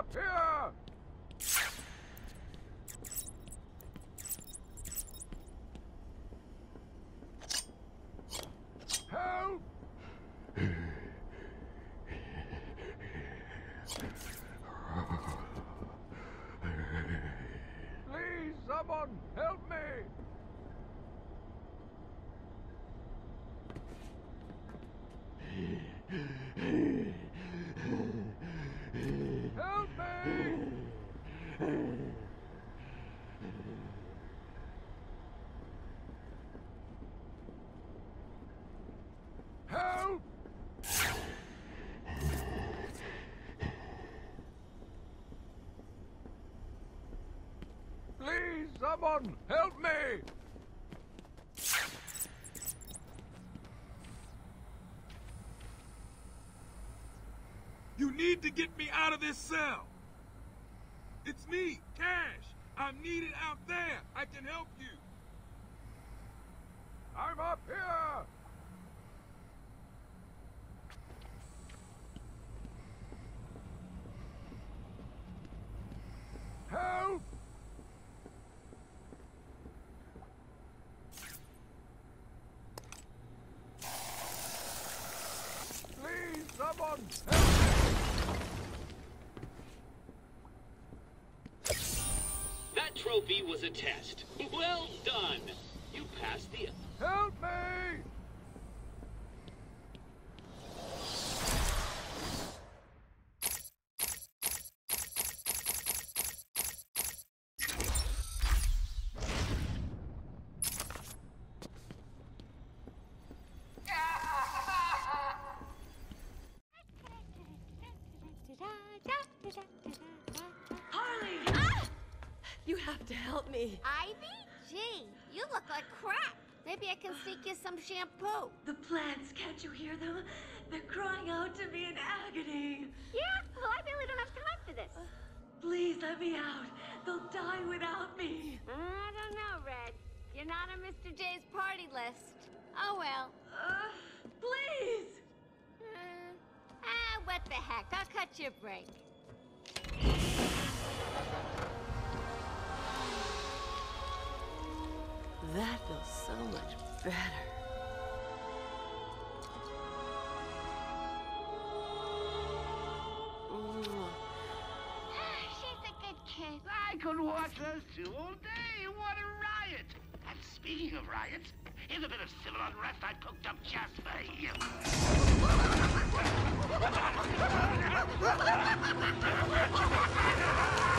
up here! Help me! Help! Please, help me! You need to get me out this cell. It's me, Cash. I'm needed out there. I can help you. I'm up here! Help! Please, someone, help me! That trophy was a test. Well done. You passed the... Help me! Harley! Ah! You have to help me. Ivy? Gee, you look like crap. Maybe I can sneak you some shampoo. The plants, can't you hear them? They're crying out to me in agony. Yeah? Well, I really don't have time for this. Please let me out. They'll die without me. I don't know, Red. You're not on Mr. J's party list. Oh well. Uh, please! Uh, ah, what the heck? I'll cut you a break. That feels so much better. Mwah. She's a good kid. I could watch those two all day. What a riot! And speaking of riots, here's a bit of civil unrest I cooked up just for you.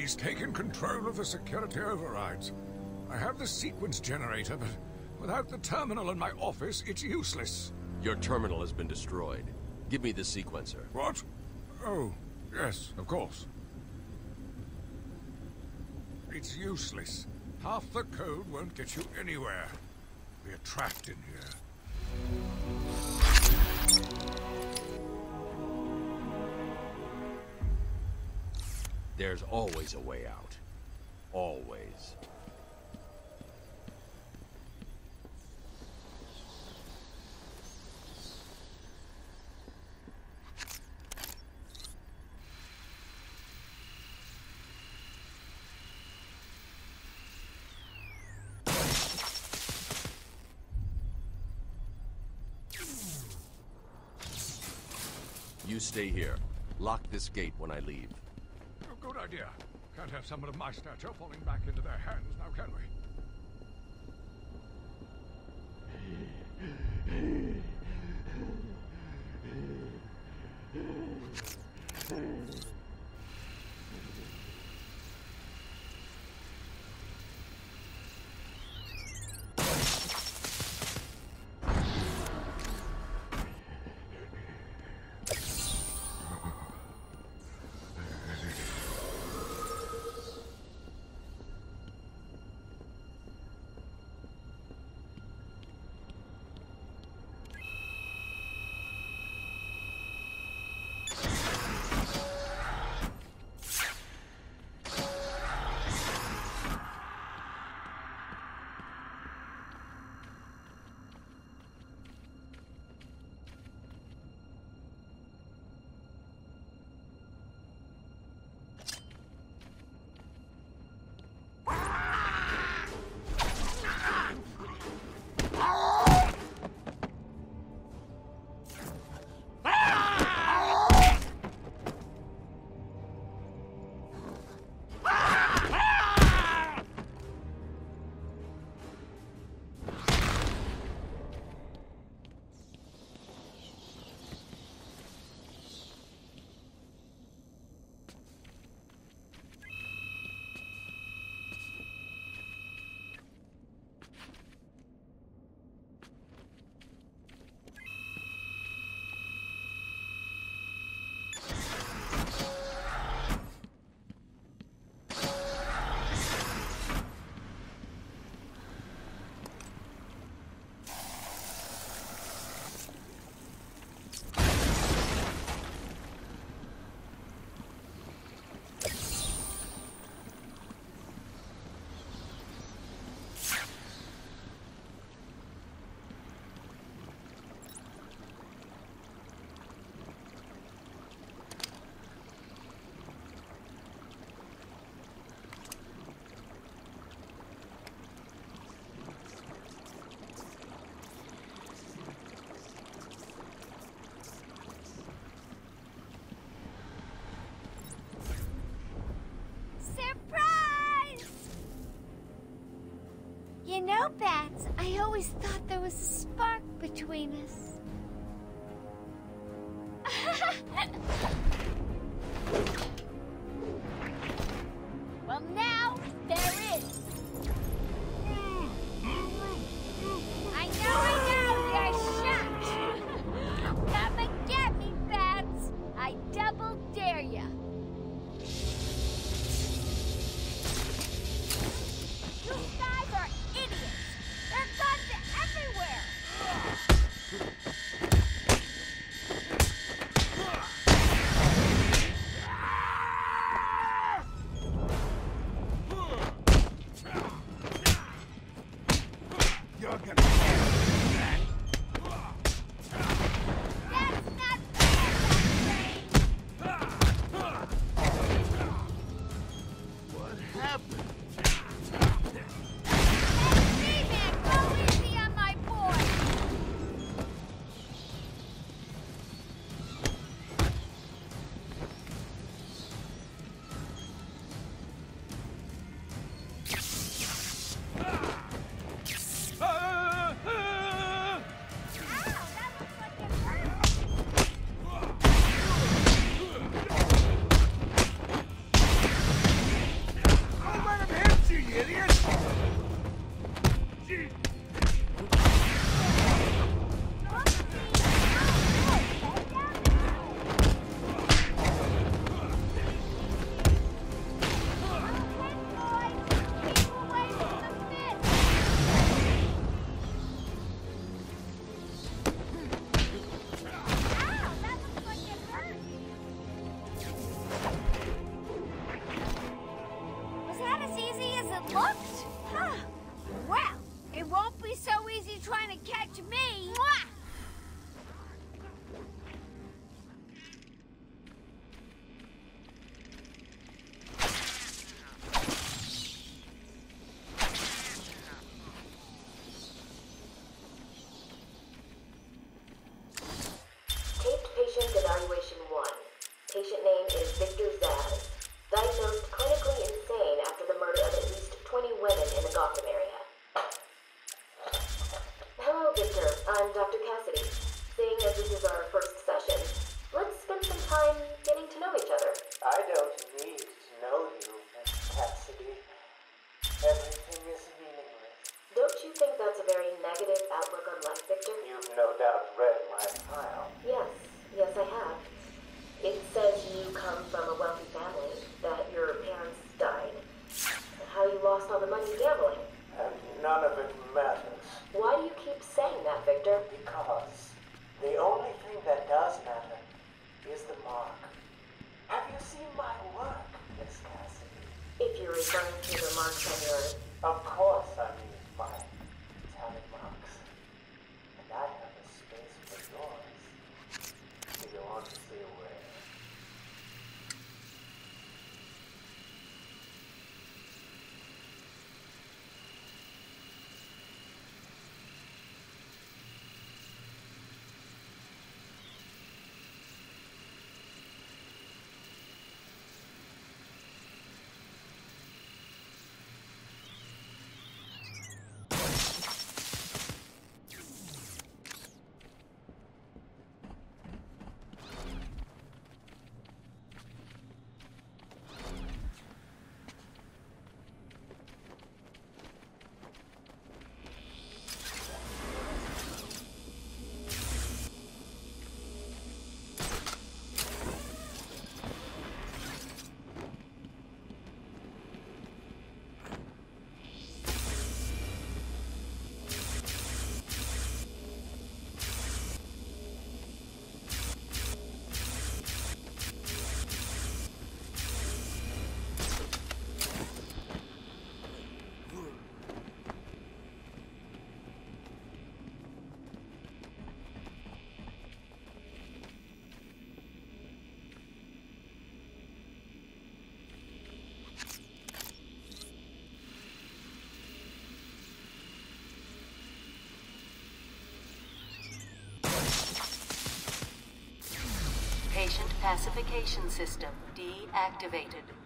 He's taken control of the security overrides. I have the sequence generator, but without the terminal in my office, it's useless. Your terminal has been destroyed. Give me the sequencer. What? Oh, yes, of course. It's useless. Half the code won't get you anywhere. We're trapped in here. There's always a way out. Always. You stay here. Lock this gate when I leave. Idea. Can't have someone of my stature falling back into their hands now, can we? a spark between us. Mark. Have you seen my work, Miss Cassidy? If you're referring to the marks on your... Of course I mean. Classification system deactivated.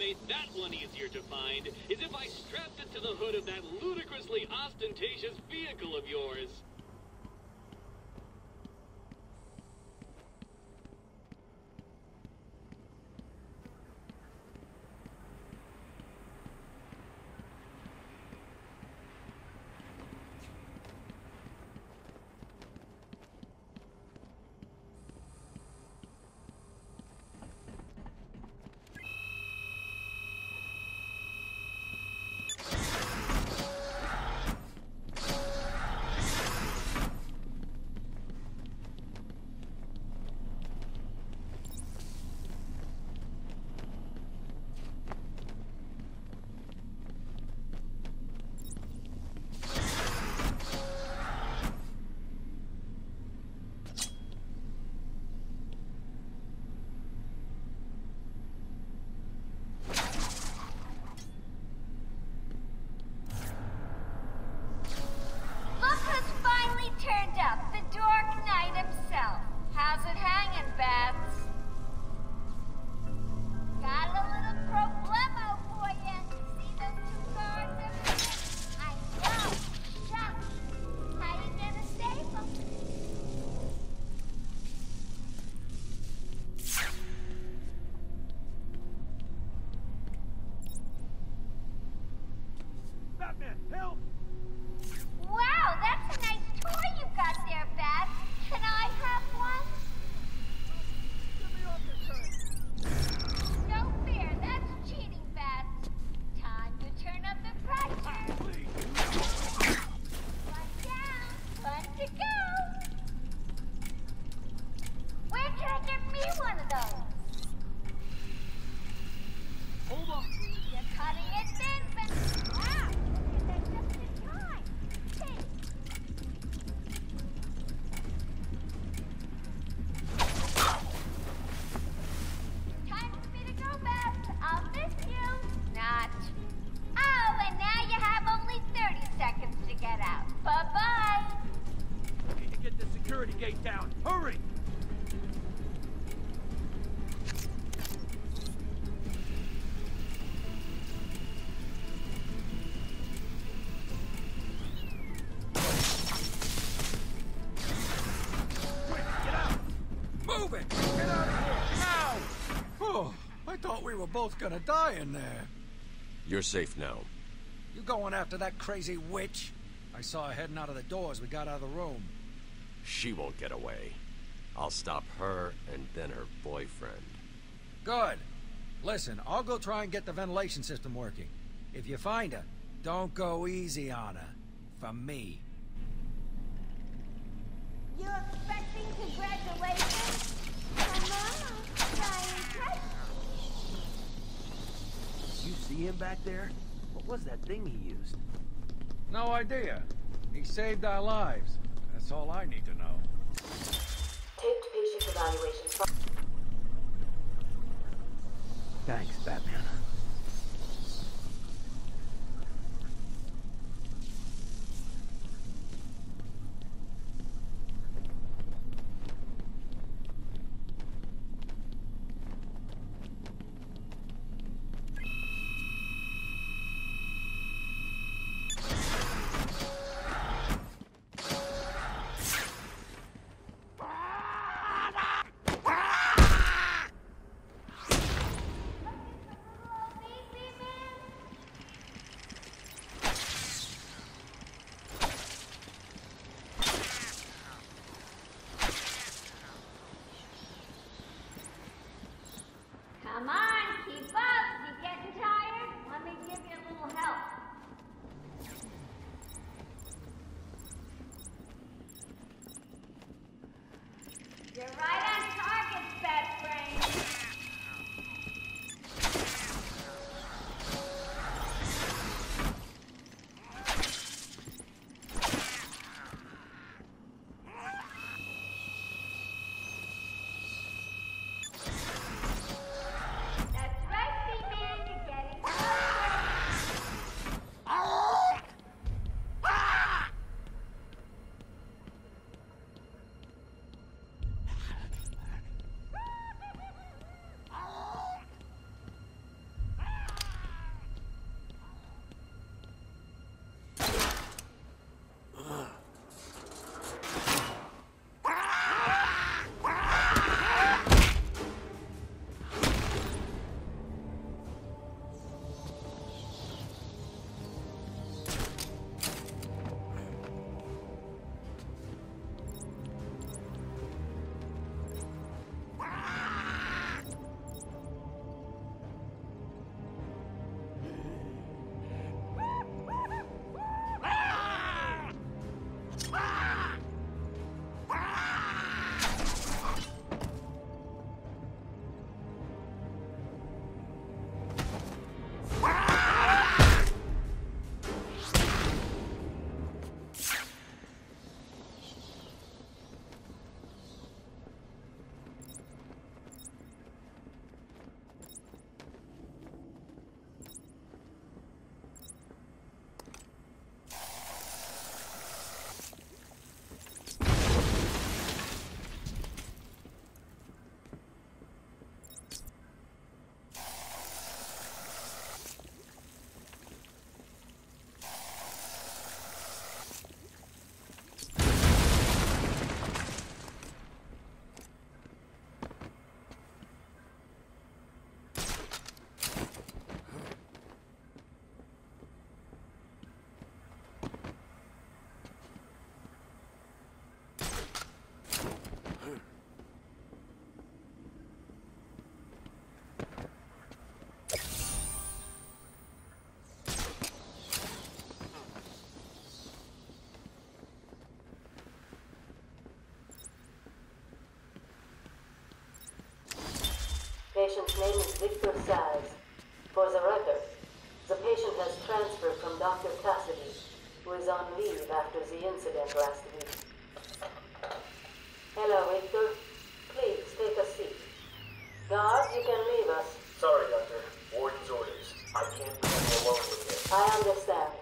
Made that one easier to find is if I strapped it to the hood of that ludicrously ostentatious vehicle of yours. Were both gonna die in there. You're safe now. You going after that crazy witch? I saw her heading out of the door as we got out of the room. She won't get away. I'll stop her and then her boyfriend. Good. Listen, I'll go try and get the ventilation system working. If you find her, don't go easy on her. For me. You expecting congratulations? Come on, try and catch You see him back there? What was that thing he used? No idea. He saved our lives. That's all I need to know. Taped patient evaluation. Thanks, Batman. Name is Victor Zsasz. For the record, the patient has transferred from Dr. Cassidy, who is on leave after the incident last week. Hello, Victor. Please take a seat. Guard, you can leave us. Sorry, Doctor. Warden's orders. I can't you alone with him. I understand.